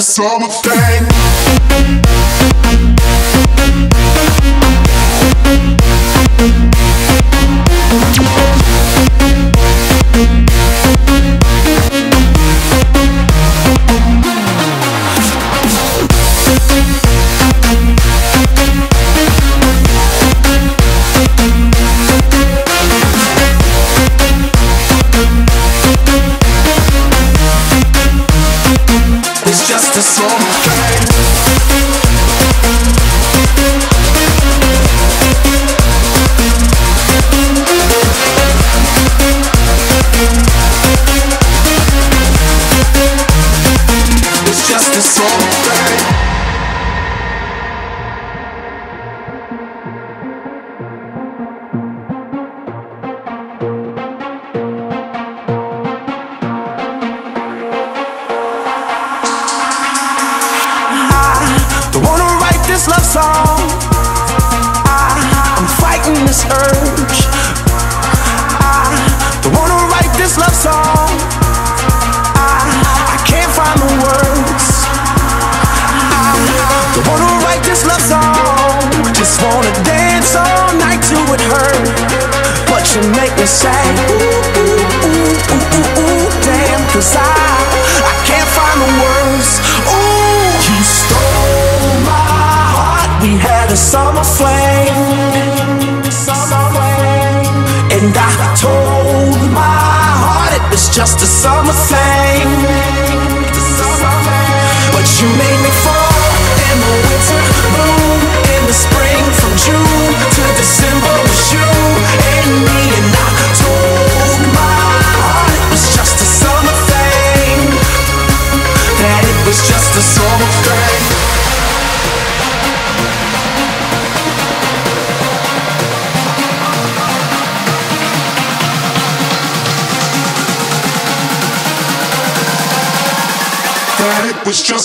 summer